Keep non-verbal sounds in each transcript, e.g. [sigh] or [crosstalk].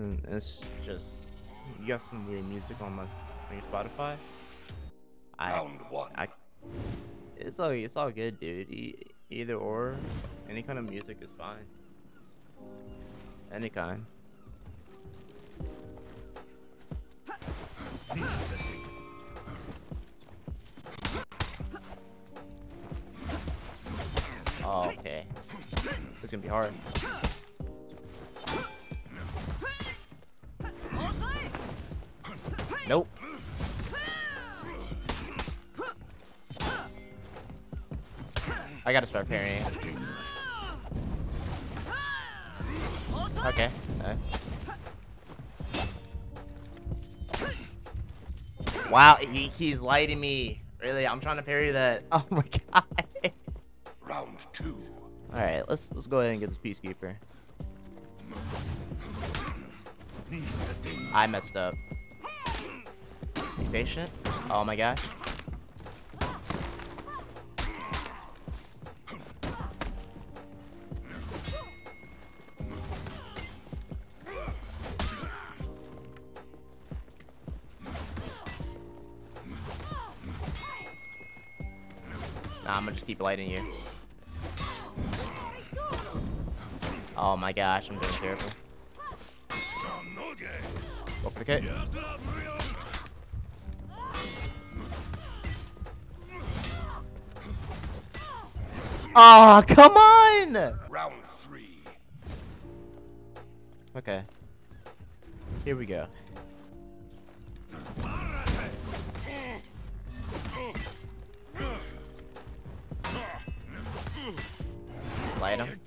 And it's just you got some weird music on my on your Spotify. I, Round one. I, it's all it's all good, dude. E- either or, any kind of music is fine. Any kind. Oh, okay. It's gonna be hard. Nope. I gotta start parrying. Okay. Wow, he, he's lighting me. Really, I'm trying to parry that. [laughs] Oh my god. Round two. All right, let's let's go ahead and get this peacekeeper. I messed up. Be patient. Oh my gosh. Nah, I'm gonna just keep lighting you. Oh my gosh, I'm doing terrible. Kick. Oh, come on! Round three. Okay. Here we go. Light him.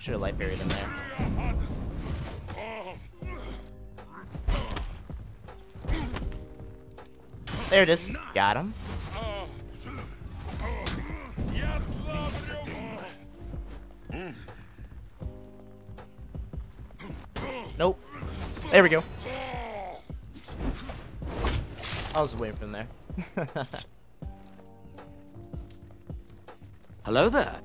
Should have light parried him there. There it is. Got him. Nope. There we go. I was waiting for him there. [laughs] Hello there.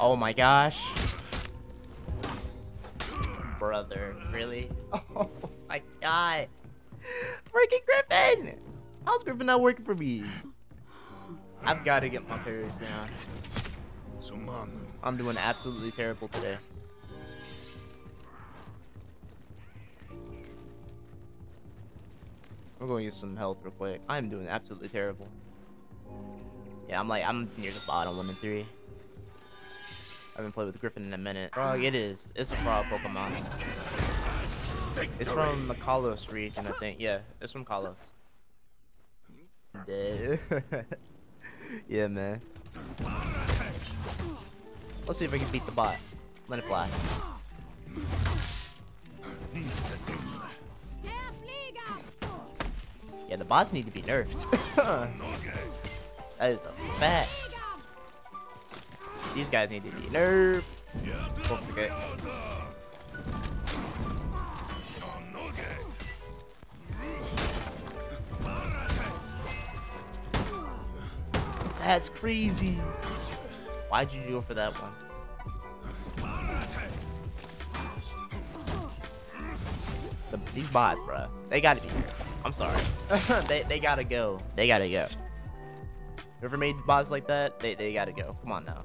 oh my gosh. Brother, really? [laughs] Oh my god. Freaking Gryphon! How's Gryphon not working for me? I've got to get my parries down. I'm doing absolutely terrible today. I'm going to get some health real quick. I'm doing absolutely terrible. Yeah, I'm like, I'm near the bottom, one and three. I haven't played with Gryphon in a minute. Frog, it is. It's a frog Pokemon. It's from the Kalos region, I think. Yeah, it's from Kalos. Yeah, [laughs] man. Let's see if I can beat the bot. Let it fly. Yeah, the bots need to be nerfed. [laughs] that is a fact. These guys need to be nerfed. Don't forget. That's crazy. Why'd you go for that one? The, these bots, bruh. They gotta be here. I'm sorry. [laughs] they, they gotta go. They gotta go. Whoever made bots like that, they, they gotta go. Come on now.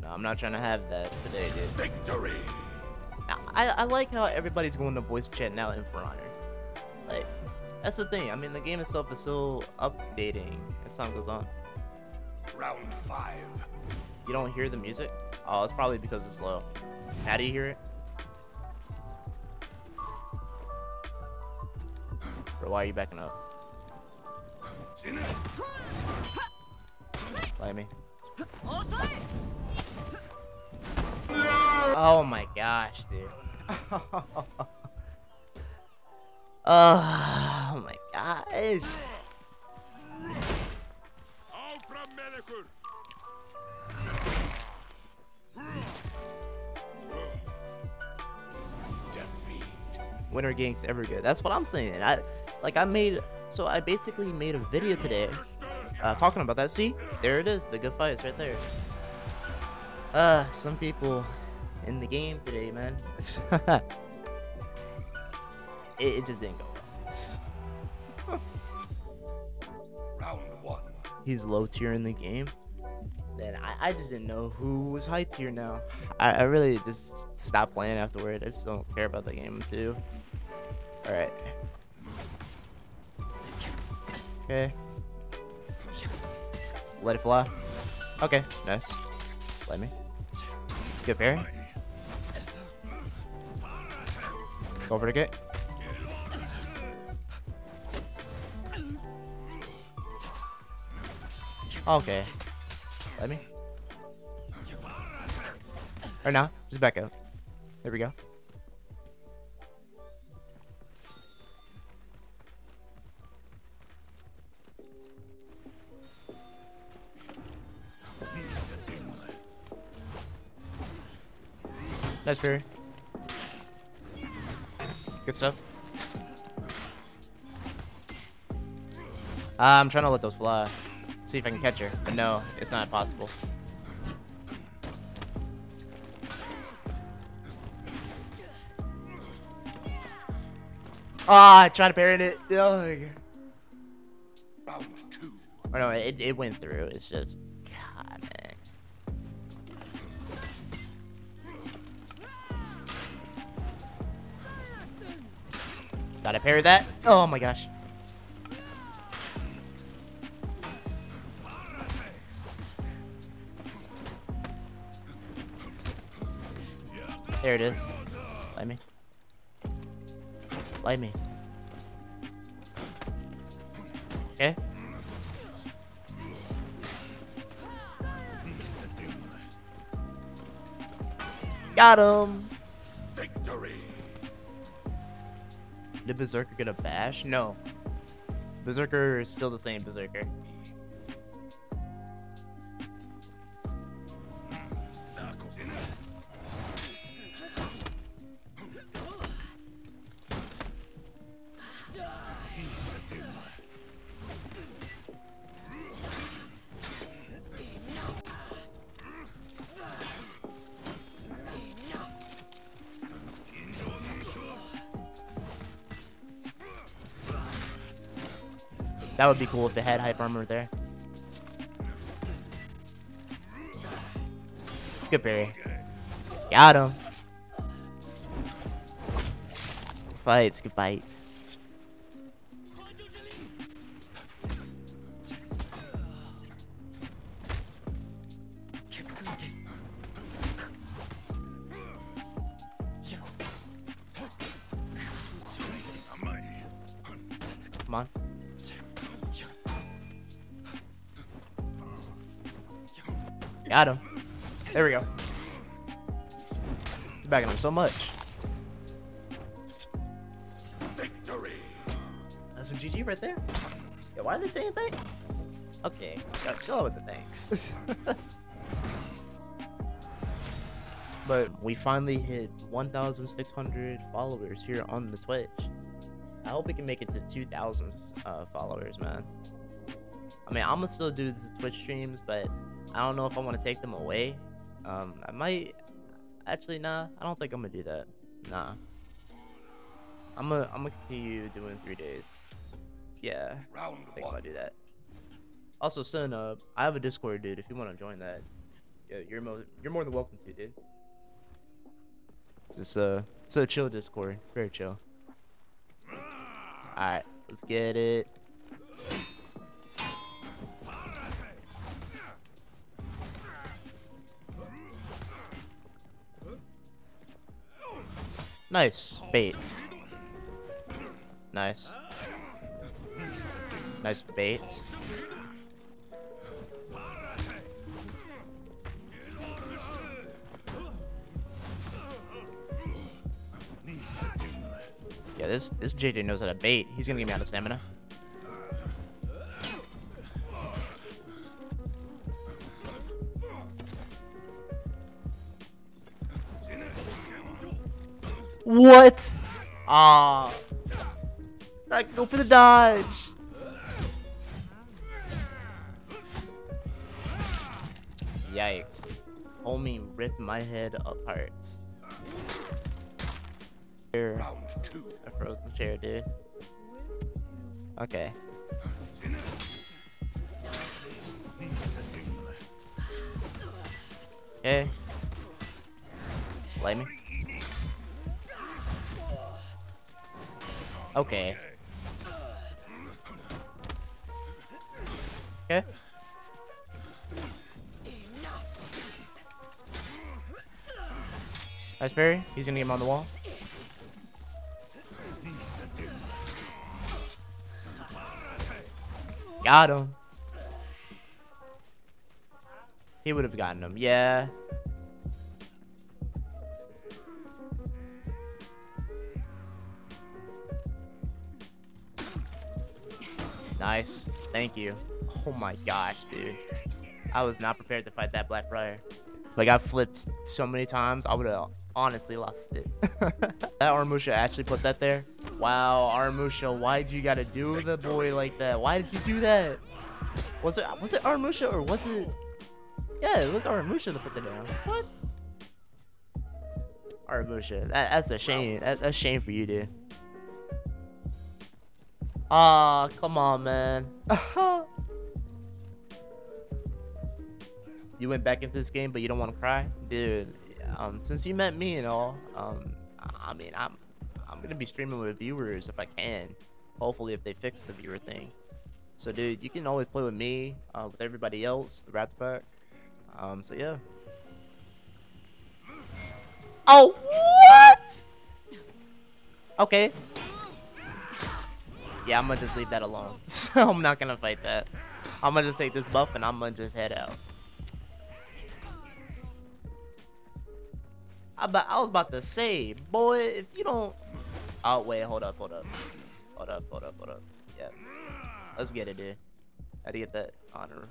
No, I'm not trying to have that today, dude. Victory. Now, I, I like how everybody's going to voice chat now in For Honor. Like, that's the thing. I mean, the game itself is still updating as time goes on. Round five. You don't hear the music? Oh, it's probably because it's low. How do you hear it? Bro, why are you backing up? Let me. Oh my gosh, dude. [laughs] oh my gosh. Winter Games ever good. That's what I'm saying. I like I made so I basically made a video today uh, talking about that. See, there it is. The good fights right there. Uh, some people in the game today, man. [laughs] it, it just didn't go well. Round one. He's low tier in the game. Then I, I just didn't know who was high tier now. I, I really just stopped playing afterward. I just don't care about the game too. Alright. Okay. Let it fly. Okay, nice. Let me. Good parry. Go for the kick. Okay. Let me. Or now, just back out. There we go. Nice parry. Good stuff. Uh, I'm trying to let those fly. See if I can catch her. But no, it's not possible. Ah, I tried to parry it. Oh, Round two. or no, it, it went through. It's just, Gotta parry that. Oh my gosh. There it is. Light me. Light me. Okay. Got him. Did Berserker get a bash? No. Berserker is still the same Berserker. That would be cool if they had hype armor there. Good parry. Got him. Fights, good fights. Him so much. Victory. That's some GG right there. Yeah, why are they saying thanks? Okay, yeah, chill out with the thanks. [laughs] but we finally hit 1,600 followers here on the Twitch. I hope we can make it to 2,000 uh, followers, man. I mean, I'm gonna still do the Twitch streams, but I don't know if I want to take them away. Um, I might. Actually, nah. I don't think I'm gonna do that. Nah. I'm gonna I'm gonna continue doing three days. Yeah. Round I think one. I'll do that. Also, son, uh, I have a Discord, dude. If you want to join that, yeah, you're mo you're more than welcome to, dude. Just uh, it's a chill Discord, very chill. All right, let's get it. Nice bait. Nice. Nice bait. Yeah, this this JJ knows how to bait. He's gonna get me out of stamina. What? Ah. I go for the dodge. Yikes. Homie ripped my head apart. Round two. A frozen chair, dude. Okay. Okay. Slay me. Okay. Okay. Nice parry. He's gonna get him on the wall. Got him. He would have gotten him. Yeah. Nice. Thank you. Oh my gosh, dude. I was not prepared to fight that Black Prior. Like, I flipped so many times, I would have honestly lost it. [laughs] that Aramusha actually put that there? Wow, Aramusha, why'd you gotta do the boy like that? Why did you do that? Was it was it Aramusha or was it... Yeah, it was Aramusha that put that down. What? Aramusha, that, that's a shame. That, that's a shame for you, dude. Aw, come on, man. [laughs] you went back into this game, but you don't want to cry, dude. Um, since you met me and all, um, I mean, I'm, I'm gonna be streaming with viewers if I can. Hopefully, if they fix the viewer thing. So, dude, you can always play with me, uh, with everybody else, the Rat Pack. Um, so yeah. Oh, what? Okay. Yeah, I'm gonna just leave that alone. [laughs] I'm not gonna fight that. I'm gonna just take this buff and I'm gonna just head out. I, I was about to say, boy, if you don't... Oh, wait, hold up, hold up. Hold up, hold up, hold up. Yeah. Let's get it, dude. How to get that honor.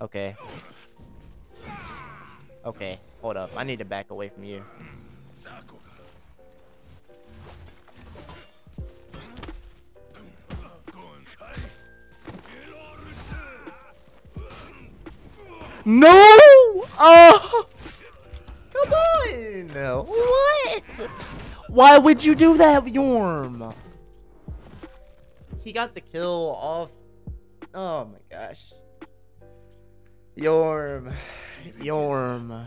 Okay. Okay, hold up. I need to back away from you. No! Oh! Come on! What? Why would you do that, Yorm? He got the kill off. Oh my gosh. Yorm. Yorm.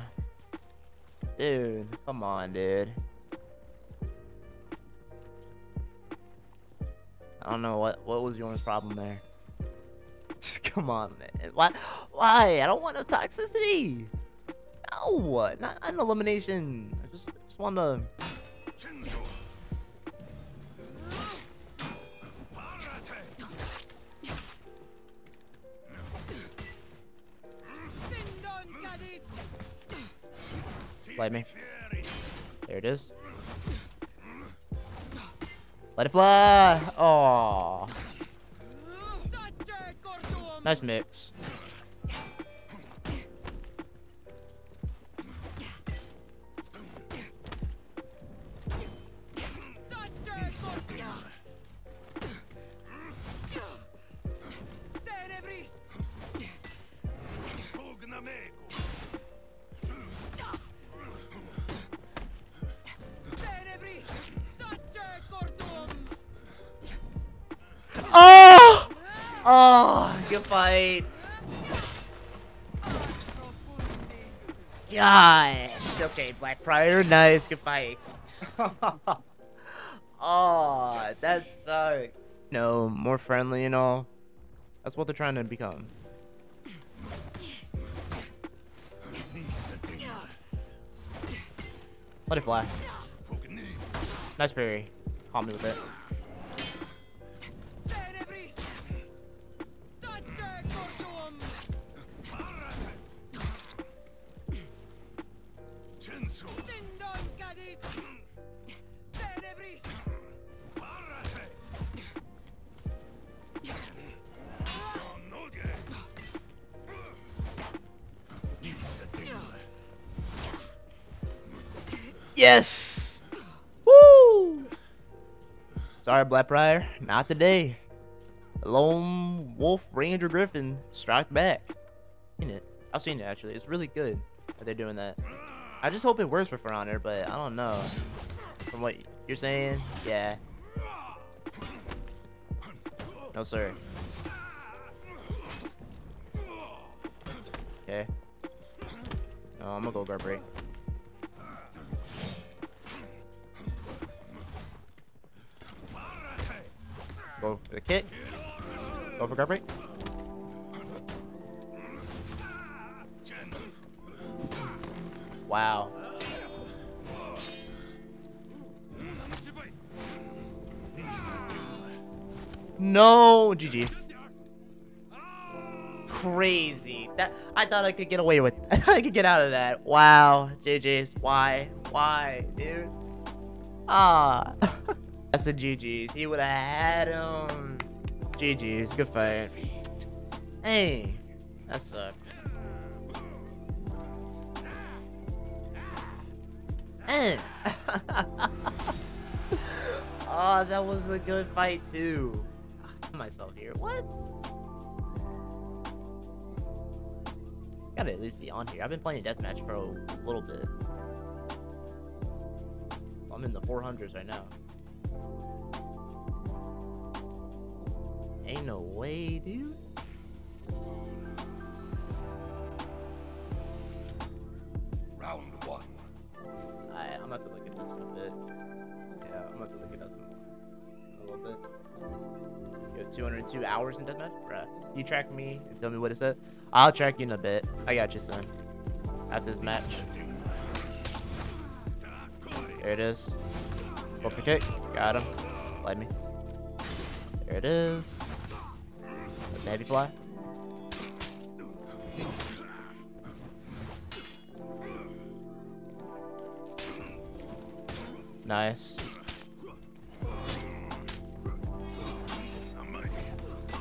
Dude, come on, dude. I don't know what what was Yorm's problem there. Come on, man. Why? Why? I don't want no toxicity. No, what? not an elimination. I just, just want to. Let me. There it is. Let it fly. Oh. Nice mix. Good fight. Gosh. Okay, Black Prior, nice. Good fight. [laughs] oh, that sucks. No, more friendly and all. That's what they're trying to become. Let it fly. Nice parry. Caught me with it. Yes! Woo! Sorry, Black Prior. Not today. Lone Wolf Ranger Griffin strike back. Seen it. I've seen it actually. It's really good that they're doing that. I just hope it works for For Honor, but I don't know. From what you're saying, yeah. No sir. Okay. Oh, I'm gonna go guard break. Go for the kick. Go for guard break. Wow. No, GG. Crazy. That I thought I could get away with. [laughs] I could get out of that. Wow, JJ's. Why? Why, dude? Ah. [laughs] That's a GG's. He would have had him. GG's. Good fight. Hey, that sucks. Eh. And [laughs] oh, that was a good fight too. Myself here. What? Gotta at least be on here. I've been playing Deathmatch Pro a little bit. I'm in the 400s right now. Ain't no way, dude. Round one. I, I'm gonna look at this in a bit. Yeah, I'm gonna look at this in a little bit. You have 202 hours in deathmatch? Bruh. You track me and tell me what it said? I'll track you in a bit. I got you, son. After this match. There it is. Go for kick. Got him. Slide me. There it is. Heavy fly. Nice.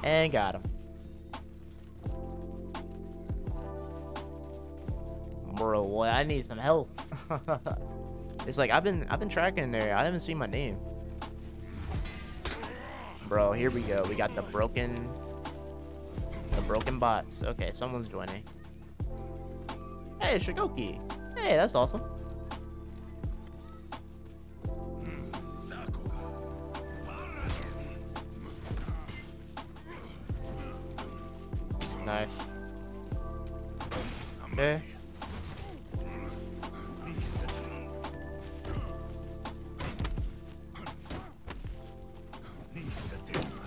And got him. Bro, what? I need some help. [laughs] it's like I've been I've been tracking there. I haven't seen my name. Bro, here we go. We got the broken the broken bots. Okay, someone's joining. Hey, Shigoki. Hey, that's awesome.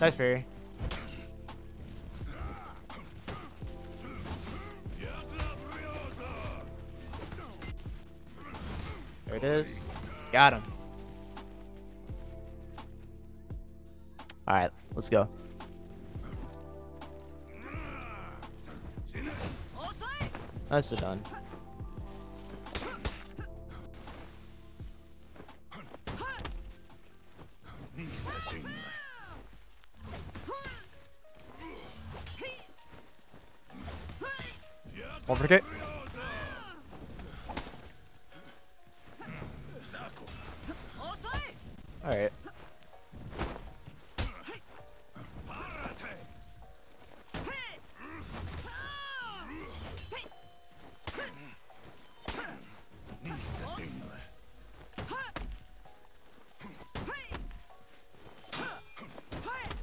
Nice parry. There it is. Got him. Alright, let's go. That's done. Alright.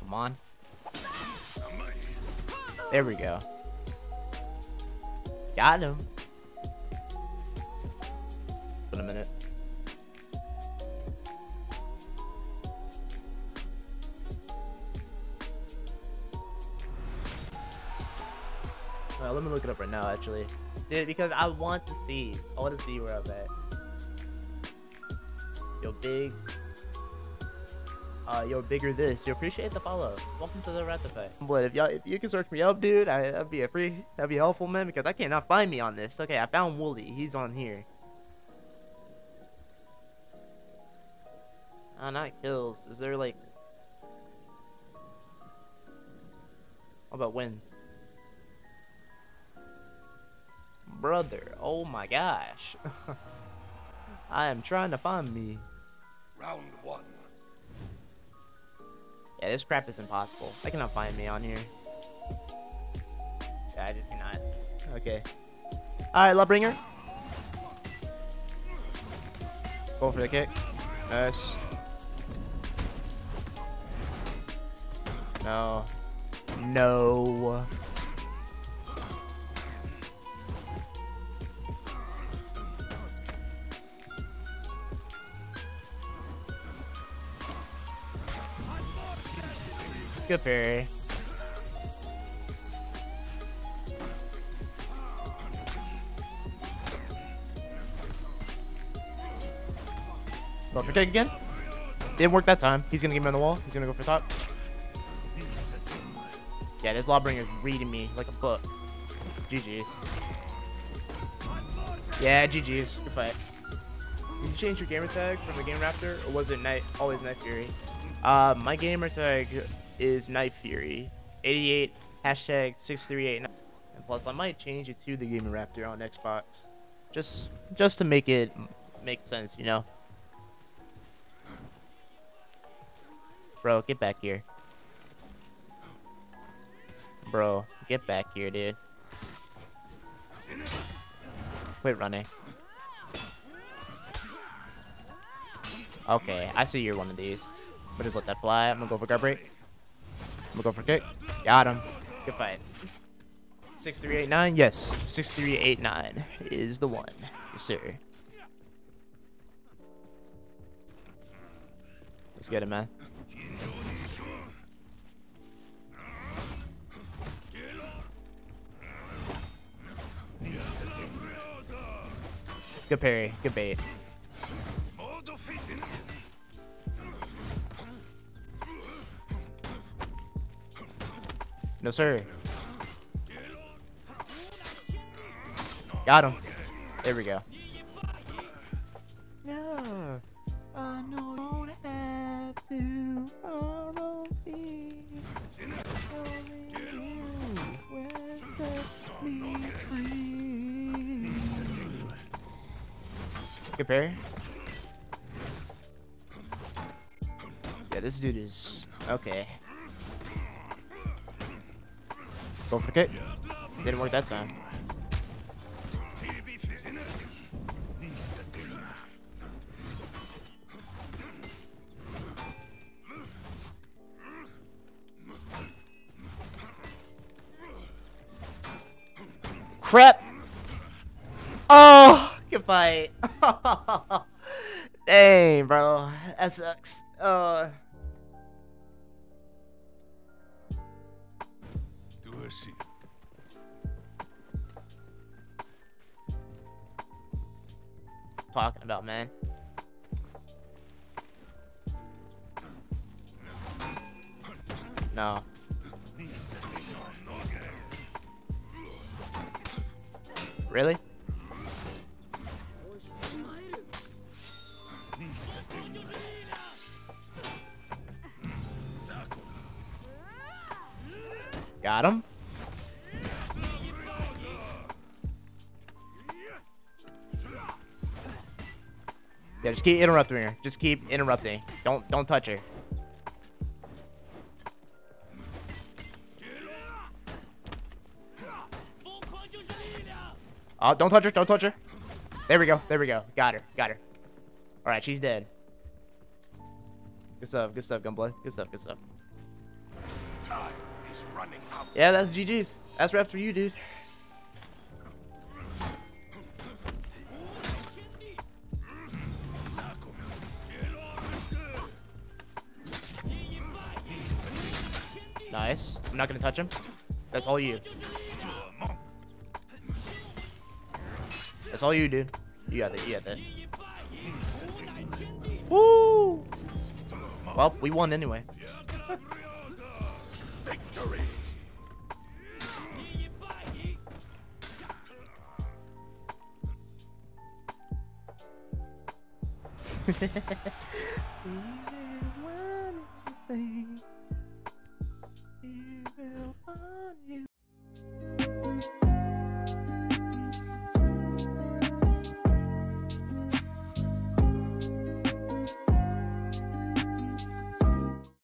Come on. There we go. Got him. Actually. Dude, because I want to see. I want to see where I'm at. Yo, big. Uh, yo, bigger this. You appreciate the follow. Welcome to the Ratify. But if y'all, if you can search me up, dude, I, that'd be a free, that'd be helpful, man, because I cannot find me on this. Okay, I found Wooly. He's on here. Ah, not kills. Is there like? How about wins? Brother, oh my gosh. [laughs] I am trying to find me. Round one. Yeah, this crap is impossible. I cannot find me on here. Yeah, I just cannot. Okay. Alright, Lawbringer. Go for the kick. Nice. No. No. Good parry. Go for kick again. Didn't work that time. He's gonna give me on the wall. He's gonna go for top. Yeah, this Lawbringer is reading me like a book. GG's. Yeah, GG's. Good fight. Did you change your gamer tag from the Game Raptor, or was it Night always Night Fury? Uh, my gamer tag is Night Fury. 88 hashtag 6389. And plus, I might change it to the Gamer Raptor on Xbox, just just to make it make sense, you know. Bro, get back here. Bro, get back here, dude. Quit running. Okay, I see you're one of these. But just let that fly. I'm gonna go for guard break. Gonna go for kick. Got him. Good fight. 6389? Yes. 6389 is the one. Yes, sir. Let's get him, man. Good parry. Good bait. No, sir. Got him. There we go. No, I know you don't have to. R.O.P. Only you will set me. Good parry. Yeah, this dude is okay. Go for the kick. Didn't work that time. Crap! Oh, good fight. [laughs] Dang, bro. That sucks. Uh. Talking about, man. No. Really? Got him. Yeah, just keep interrupting her. Just keep interrupting. Don't don't touch her. Oh, don't touch her. Don't touch her. There we go. There we go. Got her. Got her. All right, she's dead. Good stuff. Good stuff, Gunblade. Good stuff. Good stuff. Time is running out. Yeah, that's GG's. That's reps for you, dude. Nice. I'm not gonna touch him. That's all you. That's all you, dude. You got it. You got that. Woo! Well, we won anyway. [laughs]